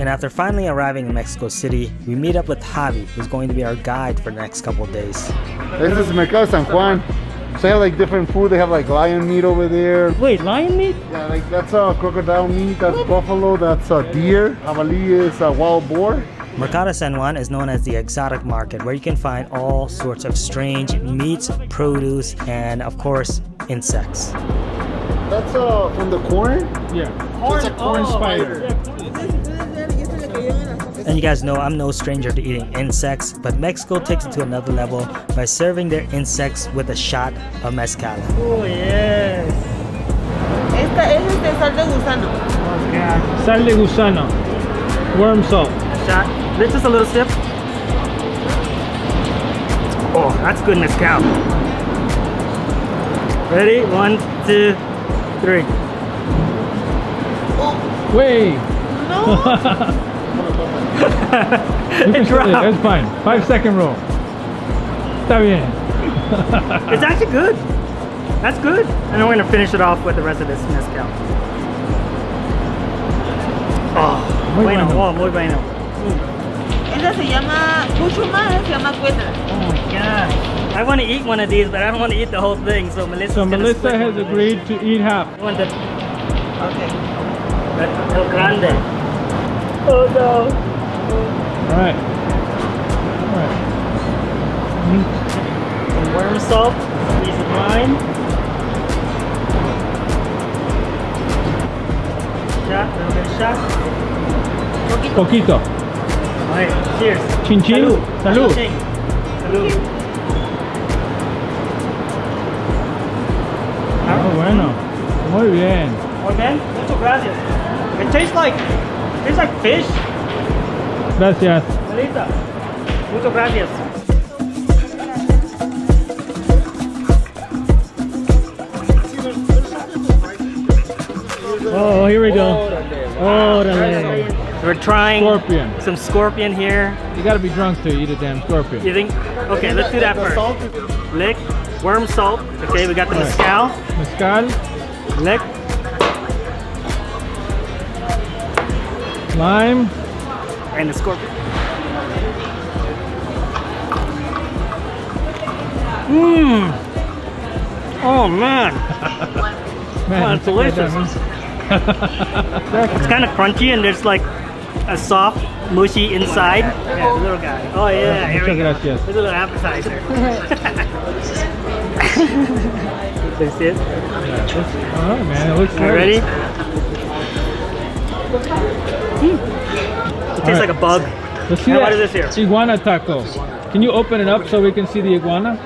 And after finally arriving in Mexico City, we meet up with Javi, who's going to be our guide for the next couple days. This is Mercado San Juan. So they have like different food. They have like lion meat over there. Wait, lion meat? Yeah, like that's uh, crocodile meat. That's buffalo. That's uh, deer. Javali is uh, wild boar. Mercado San Juan is known as the exotic market where you can find all sorts of strange meats, produce, and of course, insects. That's uh, from the corn. Yeah. It's a corn spider. And you guys know I'm no stranger to eating insects, but Mexico takes it to another level by serving their insects with a shot of mezcal. Oh, yes. Esta es este sal de gusano. Sal de gusano. Worm salt. Shot. This just a little sip. Oh, that's good mezcal. Ready? One, two, three. Oh. Wait. No. You can It try it. dropped. That's fine. Five second rule. Está bien. It's actually good. That's good. And then we're gonna finish it off with the rest of this mezcal. Oh, Muy bueno. bueno. Oh, muy bueno. Mm. Esta se llama Cuchuma, esta se llama cuetra. Oh my god. I want to eat one of these, but I don't want to eat the whole thing. So Melissa. So Melissa has agreed to eat half. I want the, Okay. the El Grande. Oh no. All right. All right. Some worm salt, a piece of lime. Shot, a little bit of shot. Poquito. Alright, cheers. Chin chin. Salud. Salud. Ching. Salud. Oh, bueno. Muy bien. Muy bien. Muchas gracias. It tastes like, tastes like fish. Gracias. Melissa. Muchas gracias. Oh, oh, here we go. Oh, We're trying Scorpion. some scorpion here. You gotta be drunk to eat a damn scorpion. You think? Okay, let's do that first. Lick, worm salt. Okay, we got the mezcal. Mezcal, Lick, lime. and the scorpion. Mmm. Oh man, Man, Oh, that's it's delicious. it's kind of crunchy and there's like a soft, mushy inside. Yeah, the little guy. Oh yeah, here we Muchas go. There's a little appetizer. They see it? All right, man. It looks You ready? It tastes right. like a bug. Let's see Now, that what is this here? iguana taco. Can you open it up so we can see the iguana?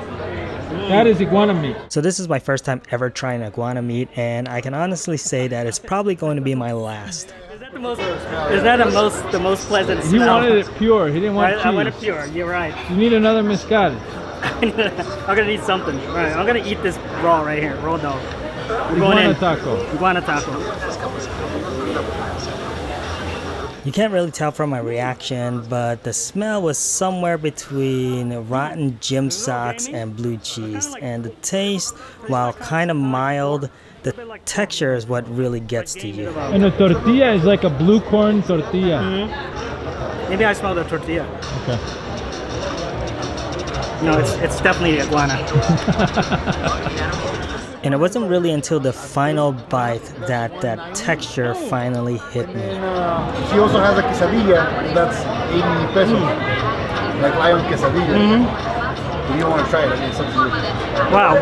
That is iguana meat. So this is my first time ever trying iguana meat, and I can honestly say that it's probably going to be my last. Is that the most? Is that the most the most pleasant smell? He wanted it pure. He didn't want I, I want it pure. You're right. You need another mezcal. I'm gonna need something. All right, I'm gonna eat this raw right here, raw dog. I'm going Iguana in. taco. Iguana taco. You can't really tell from my reaction, but the smell was somewhere between rotten gym socks and blue cheese. And the taste, while kind of mild, the texture is what really gets to you. And the tortilla is like a blue corn tortilla. Mm-hmm. Maybe I smell the tortilla. Okay. No, it's, it's definitely iguana. and it wasn't really until the final bite that that texture finally hit me. And uh, she also has a quesadilla. That's 80 pesos. Like lion quesadilla. If you want to try it, I mean, it's up to you. Wow.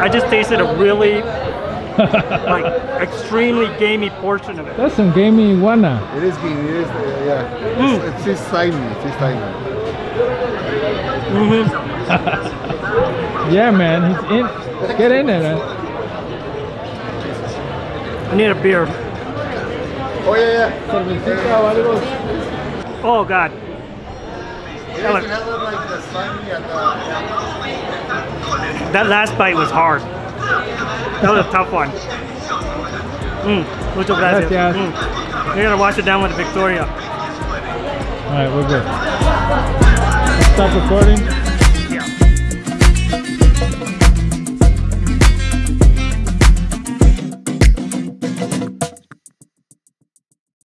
I just tasted a really, like, extremely gamey portion of it. That's some gamey iguana. It is good. It is, uh, yeah. It's, it's his tiny. It's his tiny. Yeah, man. He's in. Get in there, man. I need a beer. Oh, yeah, yeah. Cervecita o algo. Oh, God. That was- doesn't have like the slimy and the. That last bite was hard. That was a tough one. Mm, muchas gracias. Gracias. Mm. You gotta wash it down with Victoria. All right, we're good. Stop recording.